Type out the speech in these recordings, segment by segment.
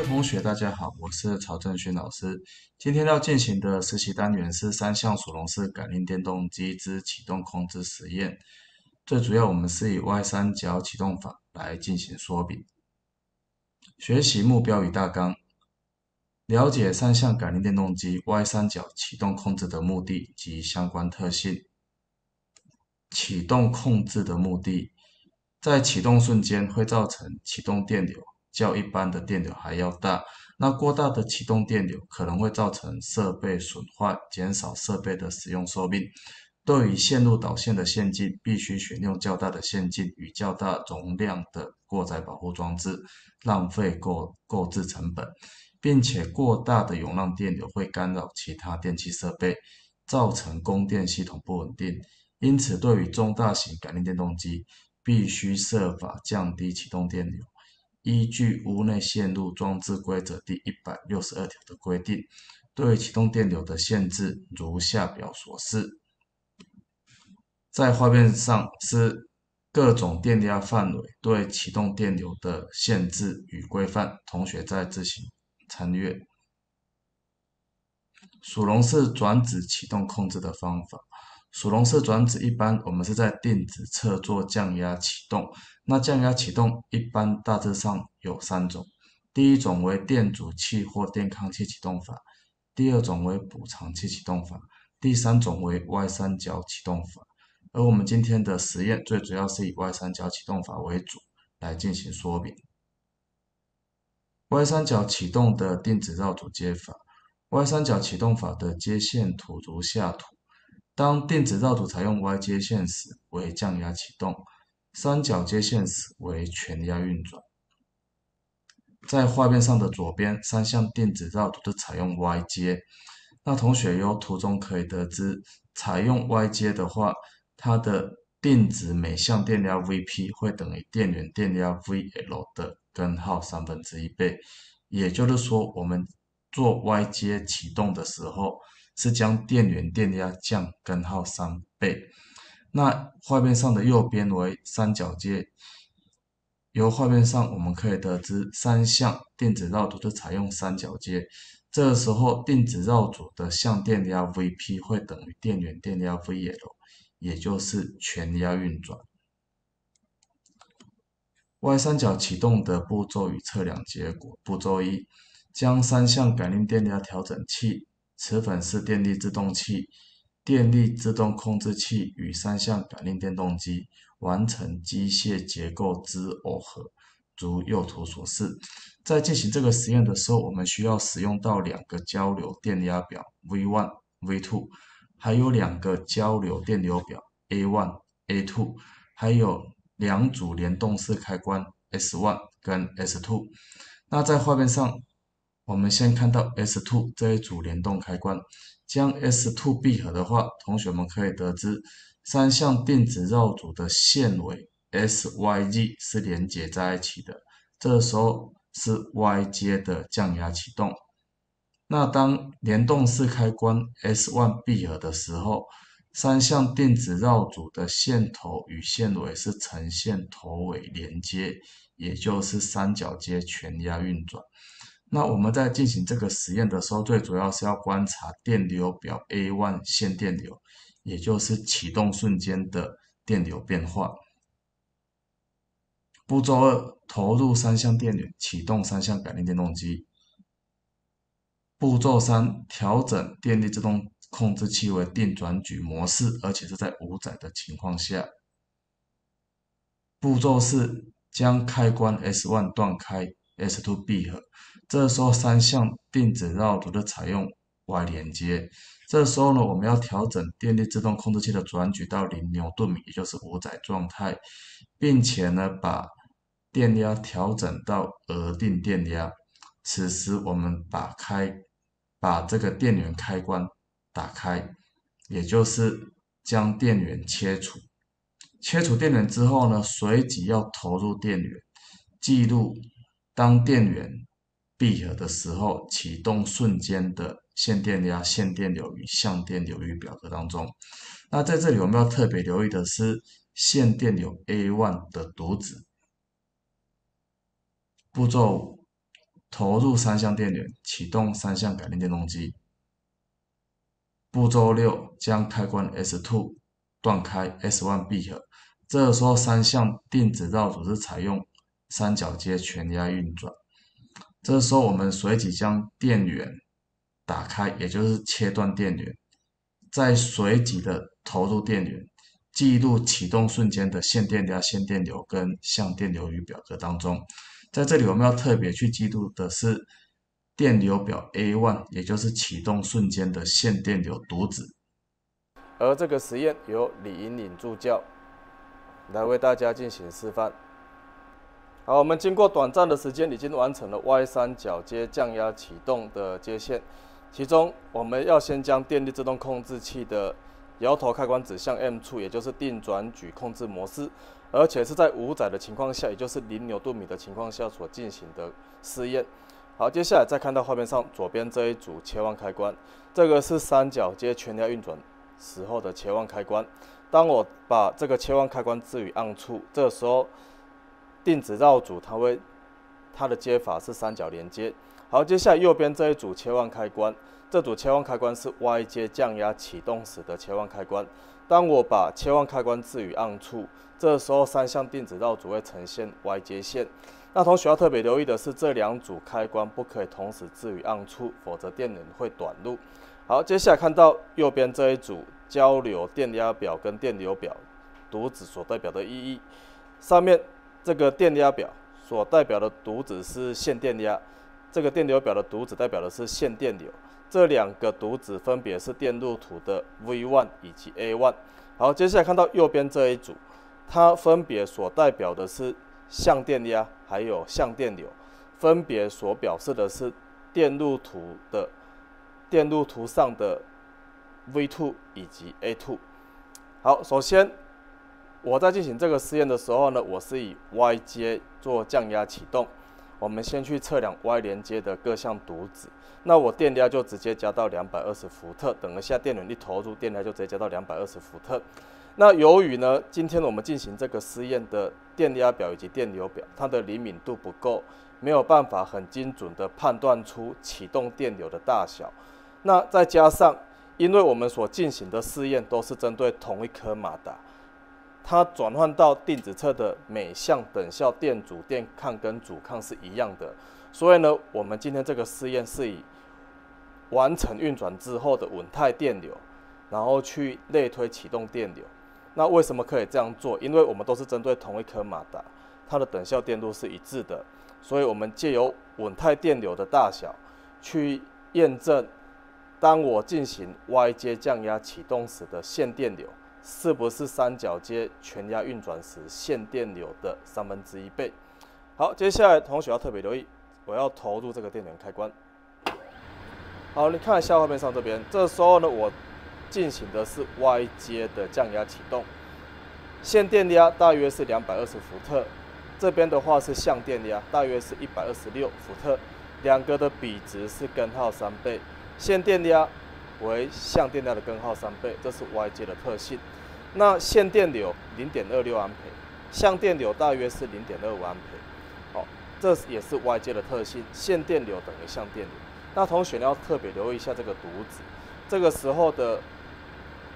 各位同学，大家好，我是曹正勋老师。今天要进行的实习单元是三项索隆式感应电动机之启动控制实验。最主要，我们是以 Y 三角启动法来进行说明。学习目标与大纲：了解三项感应电动机 Y 三角启动控制的目的及相关特性。启动控制的目的，在启动瞬间会造成启动电流。较一般的电流还要大，那过大的启动电流可能会造成设备损坏，减少设备的使用寿命。对于线路导线的线径，必须选用较大的线径与较大容量的过载保护装置，浪费购购置成本，并且过大的涌浪电流会干扰其他电气设备，造成供电系统不稳定。因此，对于中大型感应电动机，必须设法降低启动电流。依据屋内线路装置规则第一百六十二条的规定，对启动电流的限制如下表所示。在画面上是各种电压范围对启动电流的限制与规范，同学在自行参阅。属龙式转子启动控制的方法。属龙式转子一般我们是在定子侧做降压启动。那降压启动一般大致上有三种，第一种为电阻器或电抗器启动法，第二种为补偿器启动法，第三种为 Y 三角启动法。而我们今天的实验最主要是以 Y 三角启动法为主来进行说明。Y 三角启动的定子绕组接法，Y 三角启动法的接线图如下图。当电子绕组采用 Y 接线时，为降压启动；三角接线时为全压运转。在画面上的左边，三项电子绕组都采用 Y 接。那同学由图中可以得知，采用 Y 接的话，它的电子每项电压 Vp 会等于电源电压 VL 的根号三分之一倍。也就是说，我们做 Y 接启动的时候，是将电源电压降根号三倍。那画面上的右边为三角接，由画面上我们可以得知，三项电子绕组都采用三角接。这时候电子绕组的相电压 Vp 会等于电源电压 VL，也就是全压运转。Y 三角启动的步骤与测量结果：步骤一，将三项感应电压调整器。磁粉式电力制动器、电力自动控制器与三项感应电动机完成机械结构之耦合，如右图所示。在进行这个实验的时候，我们需要使用到两个交流电压表 V1、V2，还有两个交流电流表 A1、A2，还有两组联动式开关 S1 跟 S2。那在画面上。我们先看到 S2 这一组联动开关，将 S2 闭合的话，同学们可以得知三项电子绕组的线尾 S Y Z 是连接在一起的。这时候是 Y 接的降压启动。那当联动式开关 S1 闭合的时候，三项电子绕组的线头与线尾是呈现头尾连接，也就是三角接全压运转。那我们在进行这个实验的时候，最主要是要观察电流表 A1 线电流，也就是启动瞬间的电流变化。步骤二，投入三项电源，启动三项感应电动机。步骤三，调整电力自动控制器为电转矩模式，而且是在无载的情况下。步骤四，将开关 S1 断开。S2 闭合，这时候三项电子绕组都采用 Y 连接。这时候呢，我们要调整电力自动控制器的转矩到零牛顿米，也就是无载状态，并且呢，把电压调整到额定电压。此时我们打开，把这个电源开关打开，也就是将电源切除。切除电源之后呢，随即要投入电源，记录。当电源闭合的时候，启动瞬间的线电压、线电流与相电流于表格当中。那在这里我们要特别留意的是线电流 A1 的读值。步骤五投入三相电源，启动三相感应电动机。步骤六，将开关 S2 断开，S1 闭合。这个时候，三相定子绕组是采用三角接全压运转。这时候，我们随即将电源打开，也就是切断电源，再随即的投入电源，记录启动瞬间的线电压、线电流跟相电流于表格当中。在这里，我们要特别去记录的是。电流表 A one，也就是启动瞬间的线电流读子。而这个实验由李银领助教来为大家进行示范。好，我们经过短暂的时间，已经完成了 Y 三角接降压启动的接线。其中，我们要先将电力自动控制器的摇头开关指向 M 处，也就是定转矩控制模式，而且是在无载的情况下，也就是零牛顿米的情况下所进行的试验。好，接下来再看到画面上左边这一组切换开关，这个是三角接全压运转时候的切换开关。当我把这个切换开关置于暗处，这时候定子绕组它会它的接法是三角连接。好，接下来右边这一组切换开关，这组切换开关是 Y 接降压启动时的切换开关。当我把切换开关置于暗处，这时候三相定子绕组会呈现 Y 接线。那同学要特别留意的是，这两组开关不可以同时置于暗处，否则电源会短路。好，接下来看到右边这一组交流电压表跟电流表读子所代表的意义。上面这个电压表所代表的读子是线电压，这个电流表的读子代表的是线电流。这两个读子分别是电路图的 V1 以及 A1。好，接下来看到右边这一组，它分别所代表的是。相电压还有相电流，分别所表示的是电路图的电路图上的 V2 以及 A2。好，首先我在进行这个实验的时候呢，我是以 Y 接做降压启动。我们先去测量 Y 连接的各项读子，那我电压就直接加到两百二十伏特。等一下电源一投入，电压就直接加到两百二十伏特。那由于呢，今天我们进行这个实验的电压表以及电流表，它的灵敏度不够，没有办法很精准的判断出启动电流的大小。那再加上，因为我们所进行的试验都是针对同一颗马达，它转换到定子侧的每项等效电阻、电抗跟阻抗是一样的，所以呢，我们今天这个试验是以完成运转之后的稳态电流，然后去类推启动电流。那为什么可以这样做？因为我们都是针对同一颗马达，它的等效电路是一致的，所以我们借由稳态电流的大小去验证，当我进行 Y 接降压启动时的线电流是不是三角接全压运转时线电流的三分之一倍。好，接下来同学要特别留意，我要投入这个电源开关。好，你看一下画面上这边，这时候呢我。进行的是 Y 接的降压启动，线电压大约是两百二十伏特，这边的话是相电压，大约是一百二十六伏特，两个的比值是根号三倍，线电压为相电压的根号三倍，这是 Y 接的特性。那线电流零点二六安培，相电流大约是零点二五安培，好，这也是 Y 接的特性，线电流等于相电流。那同学要特别留意一下这个读子，这个时候的。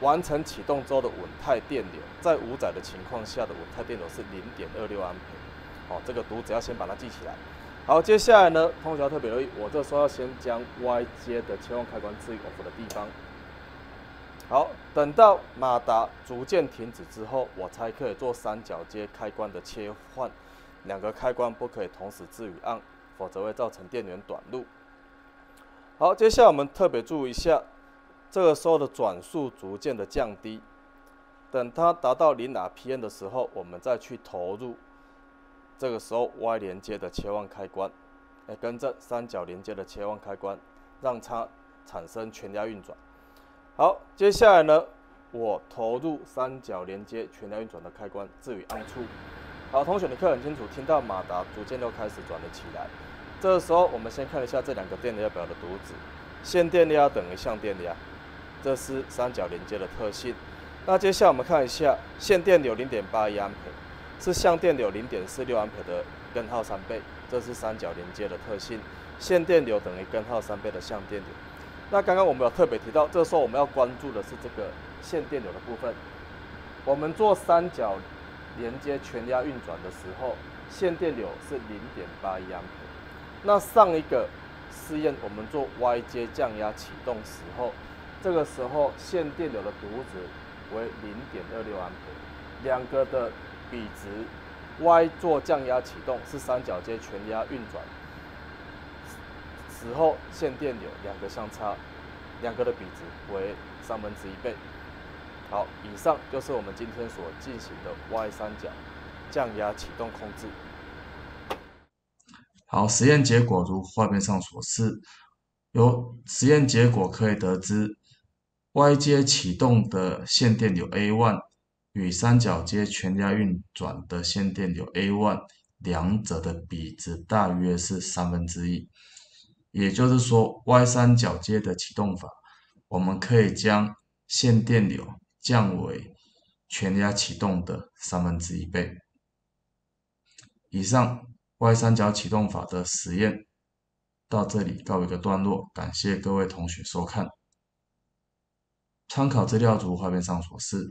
完成启动之后的稳态电流，在五载的情况下的稳态电流是零点二六安培。好，这个读子要先把它记起来。好，接下来呢，同学要特别留意，我这时候要先将 Y 接的切换开关置于 off 的地方。好，等到马达逐渐停止之后，我才可以做三角接开关的切换。两个开关不可以同时置于 on，否则会造成电源短路。好，接下来我们特别注意一下。这个时候的转速逐渐的降低，等它达到零 RPM 的时候，我们再去投入。这个时候 Y 连接的切换开关，来跟着三角连接的切换开关，让它产生全压运转。好，接下来呢，我投入三角连接全压运转的开关，置于暗处。好，同学，你看很清楚，听到马达逐渐又开始转了起来。这个时候，我们先看一下这两个电压表的读子，线电压等于相电压。这是三角连接的特性。那接下来我们看一下线电流零点八一安培，是相电流零点四六安培的根号三倍。这是三角连接的特性。线电流等于根号三倍的相电流。那刚刚我们有特别提到，这时候我们要关注的是这个线电流的部分。我们做三角连接全压运转的时候，线电流是零点八一安培。那上一个试验我们做 Y 接降压启动时候，这个时候线电流的读值为零点二六安培，两个的比值 Y 做降压启动是三角接全压运转时候线电流两个相差，两个的比值为三分之一倍。好，以上就是我们今天所进行的 Y 三角降压启动控制。好，实验结果如画面上所示。由实验结果可以得知，Y 接启动的线电流 A1 与三角接全压运转的线电流 A1 两者的比值大约是三分之一。也就是说，Y 三角接的启动法，我们可以将线电流降为全压启动的三分之一倍。以上。Y 三角启动法的实验到这里告一个段落，感谢各位同学收看。参考资料如画面上所示。